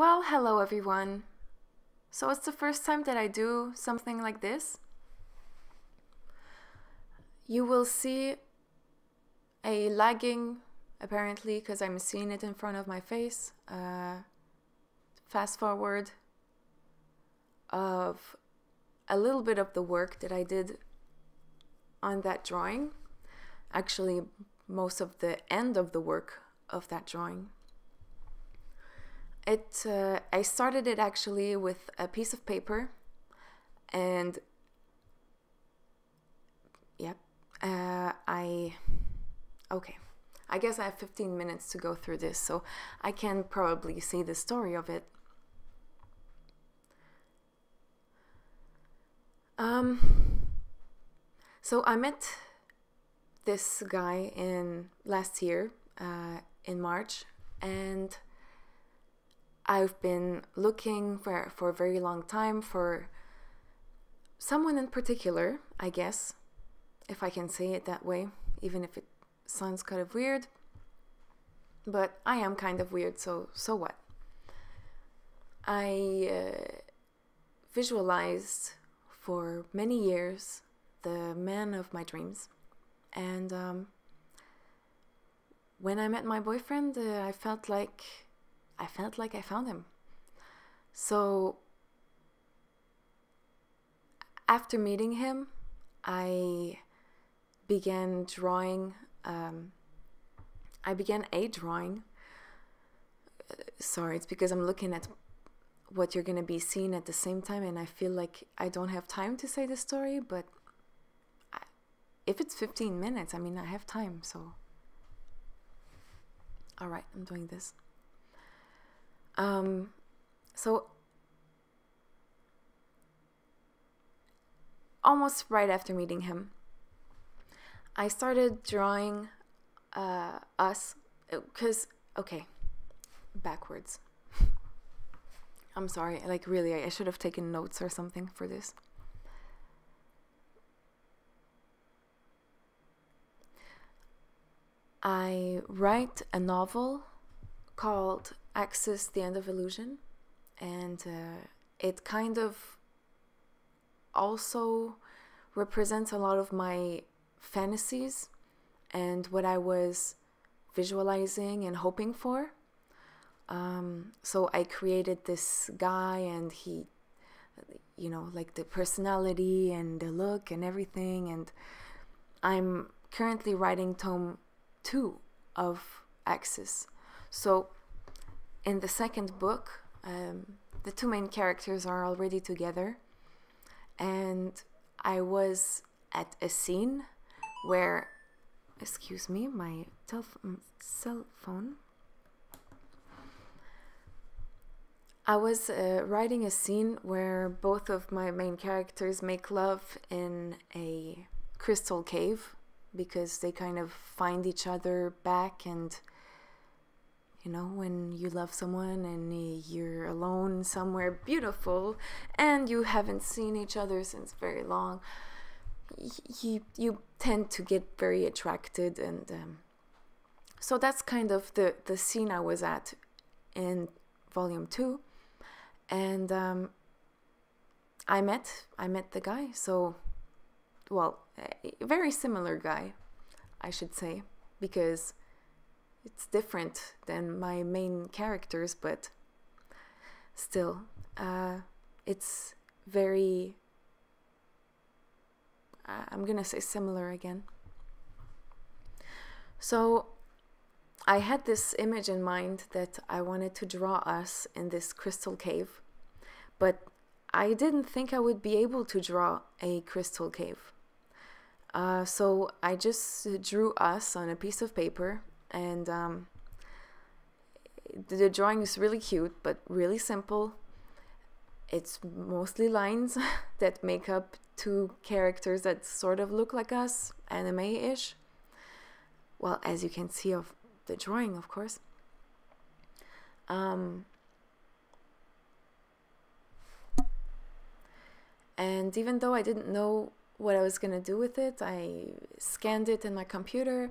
Well, hello everyone. So it's the first time that I do something like this. You will see a lagging, apparently, because I'm seeing it in front of my face. Uh, fast forward of a little bit of the work that I did on that drawing. Actually, most of the end of the work of that drawing. It uh, I started it actually with a piece of paper, and yep, uh, I okay. I guess I have 15 minutes to go through this, so I can probably see the story of it. Um, so I met this guy in last year uh, in March, and I've been looking for for a very long time for someone in particular, I guess, if I can say it that way, even if it sounds kind of weird. But I am kind of weird, so so what? I uh, visualized for many years the man of my dreams, and um, when I met my boyfriend, uh, I felt like I felt like I found him. So after meeting him, I began drawing. Um, I began a drawing. Sorry, it's because I'm looking at what you're going to be seeing at the same time, and I feel like I don't have time to say the story, but I, if it's 15 minutes, I mean, I have time, so. Alright, I'm doing this. Um, so almost right after meeting him, I started drawing uh, us because okay, backwards. I'm sorry, like really, I should have taken notes or something for this. I write a novel called AXYS the End of Illusion, and uh, it kind of also represents a lot of my fantasies and what I was visualizing and hoping for. Um, so I created this guy, and he, you know, like the personality and the look and everything. And I'm currently writing tome two of AXYS. So in the second book, um, the two main characters are already together, and I was at a scene where, excuse me, my mm, cell phone. I was uh, writing a scene where both of my main characters make love in a crystal cave because they kind of find each other back and you know, when you love someone and you're alone somewhere beautiful and you haven't seen each other since very long, you you tend to get very attracted, and um, so that's kind of the the scene I was at in volume two, and um, I met I met the guy. So, well, a very similar guy, I should say, because it's different than my main characters, but still, uh, it's very. Uh, I'm gonna say similar again. So, I had this image in mind that I wanted to draw us in this crystal cave, but I didn't think I would be able to draw a crystal cave. Uh, so I just drew us on a piece of paper and um, the drawing is really cute but really simple. It's mostly lines that make up two characters that sort of look like us anime-ish. Well as you can see of the drawing of course. Um, and even though i didn't know what i was going to do with it i scanned it in my computer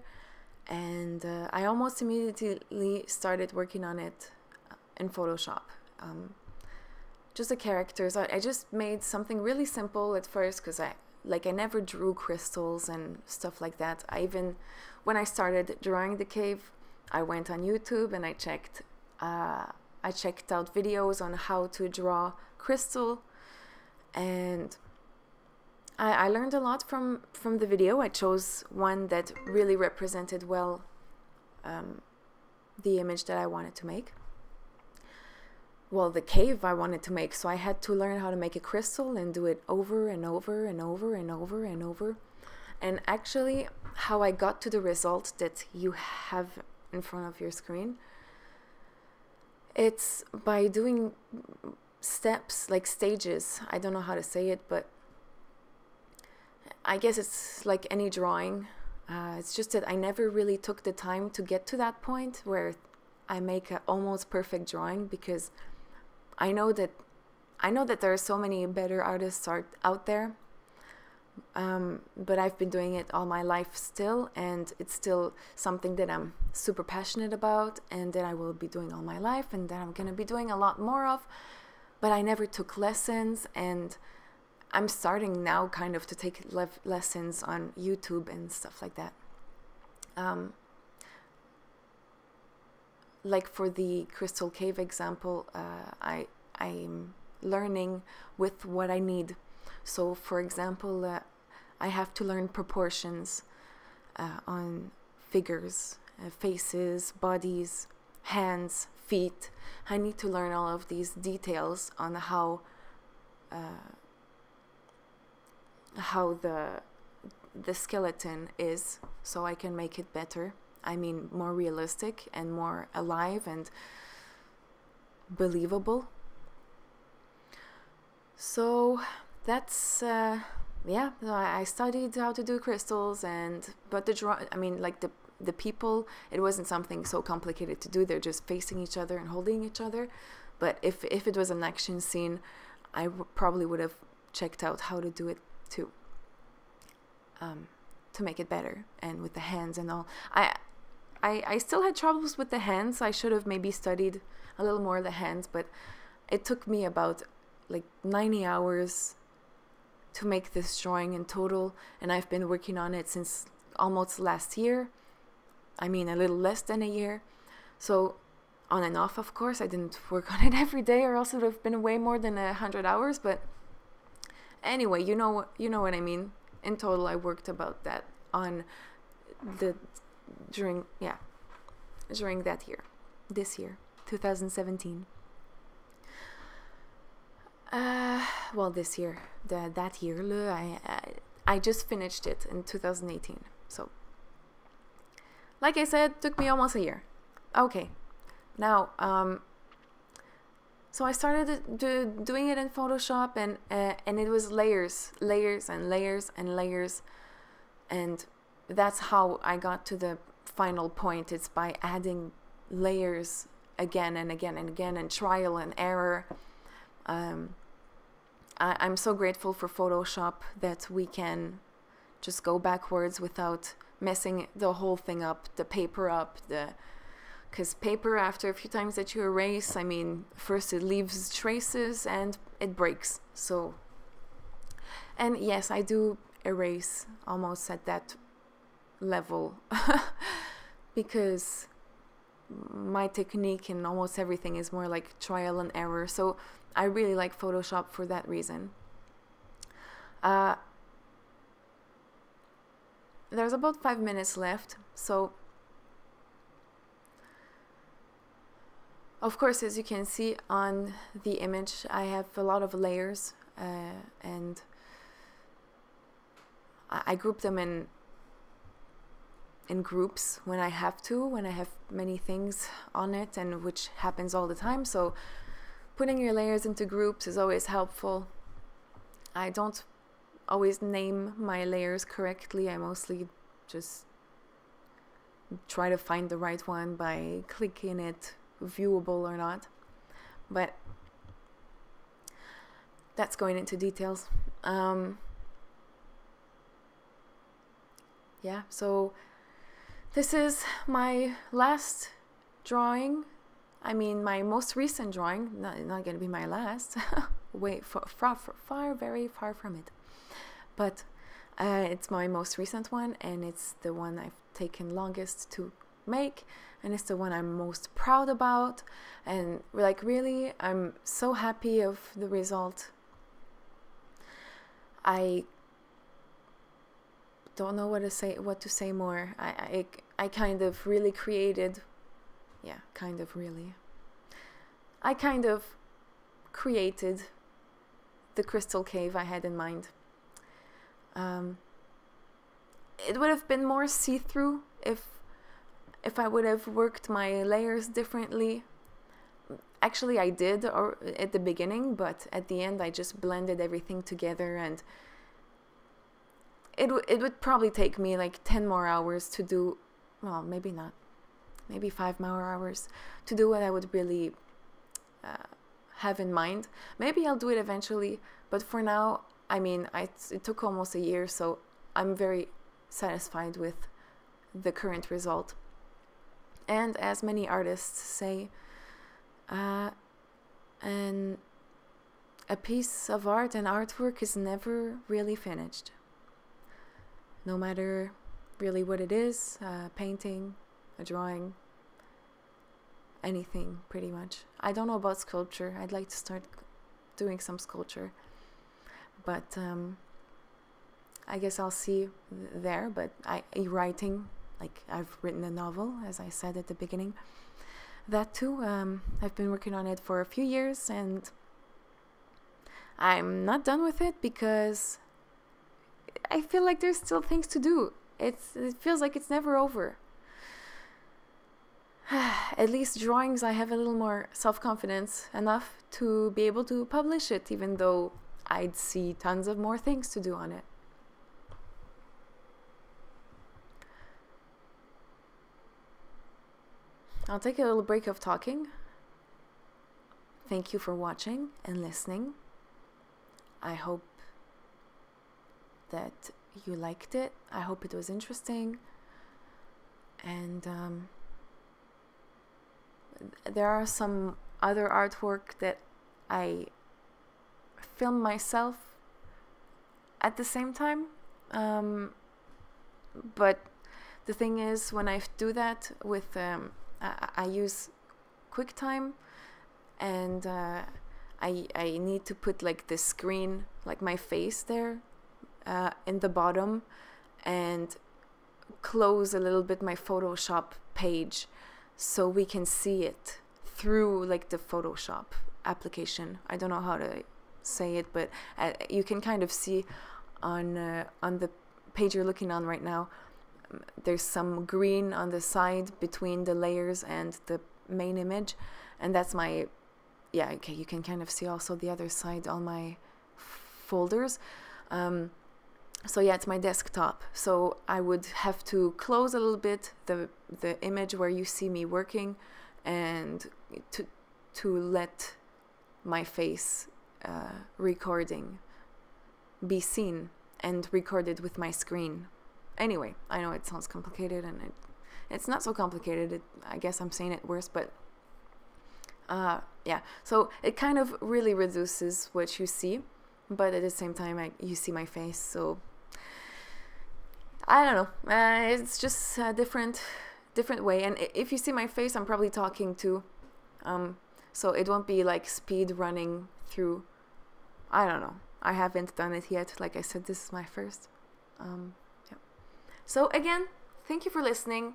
and uh, I almost immediately started working on it in Photoshop. um, just the characters. I, I just made something really simple at first because I like I never drew crystals and stuff like that. I even when I started drawing the cave, I went on YouTube and I checked uh, I checked out videos on how to draw crystal and I, I learned a lot from from the video. I chose one that really represented well um, the image that I wanted to make. Well, the cave I wanted to make, so I had to learn how to make a crystal and do it over and over and over and over and over. And actually, how I got to the result that you have in front of your screen, it's by doing steps, like stages. I don't know how to say it, but I guess it's like any drawing. Uh, it's just that I never really took the time to get to that point where I make an almost perfect drawing because I know that I know that there are so many better artists art out there. Um, but I've been doing it all my life still, and it's still something that I'm super passionate about, and that I will be doing all my life, and that I'm gonna be doing a lot more of. But I never took lessons, and I'm starting now kind of to take le- lessons on YouTube and stuff like that. Um, like for the crystal cave example, uh, I I'm learning with what I need. So, for example, uh, I have to learn proportions uh, on figures, uh, faces, bodies, hands, feet. I need to learn all of these details on how uh, how the the skeleton is so I can make it better. I mean more realistic and more alive and believable. So that's uh, yeah. I studied how to do crystals and but the draw. I mean like the the people. It wasn't something so complicated to do. They're just facing each other and holding each other. But if if it was an action scene, I probably would have checked out how to do it to um, to make it better and with the hands and all. I, I I still had troubles with the hands. I should have maybe studied a little more the hands, but it took me about like 90 hours to make this drawing in total, and I've been working on it since almost last year. I mean, a little less than a year. So, on and off, of course. I didn't work on it every day, or else it would have been way more than a hundred hours. But anyway, you know you know what I mean. In total, I worked about that on the during yeah during that year, this year, 2017. Uh, well, this year, the, that year, I, I I just finished it in 2018. So, like I said, took me almost a year. Okay, now um, so I started do, doing it in Photoshop, and uh, and it was layers, layers, and layers and layers, and that's how I got to the final point. It's by adding layers again and again and again, and trial and error. Um, I, I'm so grateful for Photoshop that we can just go backwards without messing the whole thing up, the paper up, the because paper after a few times that you erase i mean first it leaves traces and it breaks so. And yes i do erase almost at that level because my technique in almost everything is more like trial and error so i really like photoshop for that reason. Uh, there's about five minutes left so Of course, as you can see on the image, I have a lot of layers uh, and I, group them in in groups when I have to, when I have many things on it, and which happens all the time. So putting your layers into groups is always helpful. I don't always name my layers correctly. I mostly just try to find the right one by clicking it viewable or not. But that's going into details. Um, yeah, so this is my last drawing I mean, my most recent drawing, not, not going to be my last, wait, far, far, far, very far from it. But uh, it's my most recent one, and it's the one I've taken longest to make, and it's the one I'm most proud about. And like, really, I'm so happy of the result. I don't know what to say what to say more I, I i kind of really created yeah kind of really i kind of created the crystal cave i had in mind um, it would have been more see-through if if i would have worked my layers differently. Actually i did or at the beginning but at the end i just blended everything together and it, it would probably take me like 10 more hours to do well maybe not maybe five more hours to do what i would really uh, have in mind. Maybe i'll do it eventually but for now i mean I, it took almost a year so i'm very satisfied with the current result and as many artists say uh, and a piece of art and artwork is never really finished no matter really what it is a painting, a drawing, anything pretty much. I don't know about sculpture. I'd like to start doing some sculpture, but um, I guess I'll see there. But I writing, like I've written a novel, as I said at the beginning. That too, um, I've been working on it for a few years, and I'm not done with it because I feel like there's still things to do. It's it feels like it's never over. At least drawings, I have a little more self confidence enough to be able to publish it, even though I'd see tons of more things to do on it. I'll take a little break of talking. Thank you for watching and listening. I hope that you liked it. I hope it was interesting. And um, there are some other artwork that I film myself at the same time. Um, but the thing is, when I do that with, um, I, I, use QuickTime and uh, I, I need to put like the screen, like my face there uh, in the bottom and close a little bit my Photoshop page so we can see it through like the Photoshop application. I don't know how to say it, but uh, you can kind of see on uh, on the page you're looking on right now. There's some green on the side between the layers and the main image, and that's my yeah. Okay, you can kind of see also the other side on my folders. Um, so yeah it's my desktop so i would have to close a little bit the the image where you see me working and to to let my face uh, recording be seen and recorded with my screen anyway i know it sounds complicated and it, it's not so complicated it, i guess i'm saying it worse but uh, yeah so it kind of really reduces what you see but at the same time I, you see my face so I don't know. Uh, it's just a different, different way. And if you see my face, I'm probably talking too. um, so it won't be like speed running through. I don't know. I haven't done it yet. Like I said, this is my first. Um. So again, thank you for listening.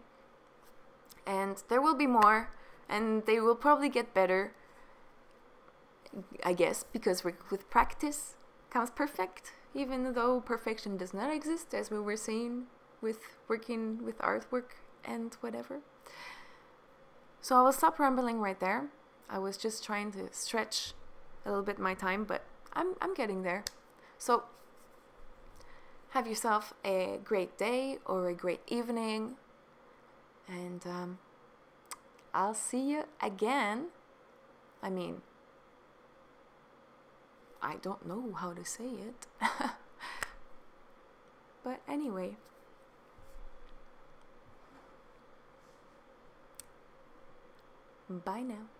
And there will be more, and they will probably get better. I guess because with practice comes perfect even though perfection does not exist, as we were saying with working with artwork and whatever. So I will stop rambling right there. I was just trying to stretch a little bit my time, but I'm, I'm getting there. So have yourself a great day or a great evening, and um, I'll see you again. I mean, I don't know how to say it. but anyway. Bye now.